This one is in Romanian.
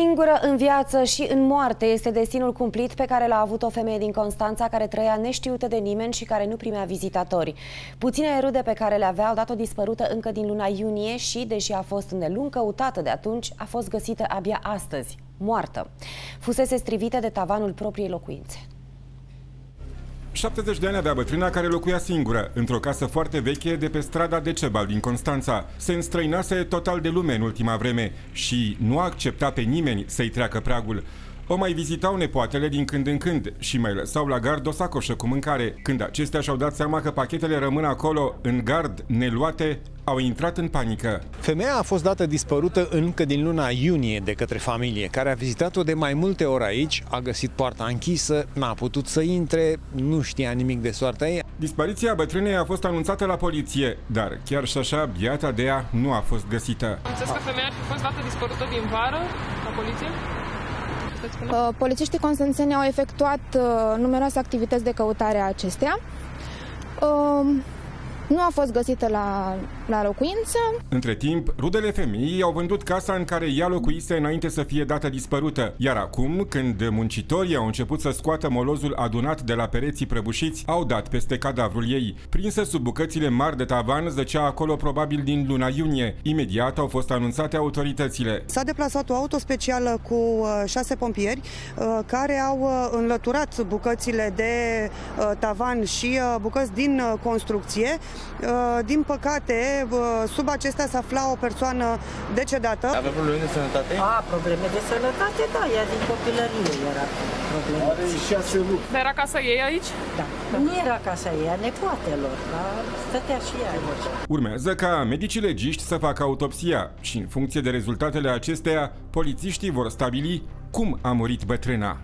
Singură în viață și în moarte este destinul cumplit pe care l-a avut o femeie din Constanța care trăia neștiută de nimeni și care nu primea vizitatori. Puține rude pe care le avea au dat-o dispărută încă din luna iunie și, deși a fost îndelung căutată de atunci, a fost găsită abia astăzi, moartă. Fusese strivită de tavanul propriei locuințe. 70 de ani avea bătrâna care locuia singură, într-o casă foarte veche de pe strada Decebal din Constanța. Se înstrăinase total de lume în ultima vreme și nu accepta pe nimeni să-i treacă pragul. O mai vizitau nepoatele din când în când și mai lăsau la gard o sacoșă cu mâncare. Când acestea și-au dat seama că pachetele rămân acolo, în gard, neluate, au intrat în panică. Femeia a fost dată dispărută încă din luna iunie de către familie, care a vizitat-o de mai multe ori aici, a găsit poarta închisă, n-a putut să intre, nu știa nimic de soarta ei. Dispariția bătrânei a fost anunțată la poliție, dar chiar și așa, biata de ea nu a fost găsită. Înțeles că femeia ar fi fost dată dispărută din vară la poliție? Uh, polițiștii constanțeni au efectuat uh, numeroase activități de căutare a acestea. Uh, nu a fost găsită la, la locuință. Între timp, rudele femeii au vândut casa în care ea locuise înainte să fie dată dispărută. Iar acum, când muncitorii au început să scoată molozul adunat de la pereții prăbușiți, au dat peste cadavrul ei. Prinsă sub bucățile mari de tavan, zăcea acolo probabil din luna iunie. Imediat au fost anunțate autoritățile. S-a deplasat o auto specială cu uh, șase pompieri uh, care au uh, înlăturat bucățile de tavan și bucăți din construcție Uh, din păcate, uh, sub acestea se afla o persoană decedată. Avea probleme de sănătate? A, probleme de sănătate, da, ea din copilărie era probleme. Are șase lucruri. Dar era casa ei aici? Da. Nu era casa ei, a nepoatelor, dar stătea și ea aici. Urmează ca medicii legiști să facă autopsia și în funcție de rezultatele acesteia, polițiștii vor stabili cum a murit bătrâna.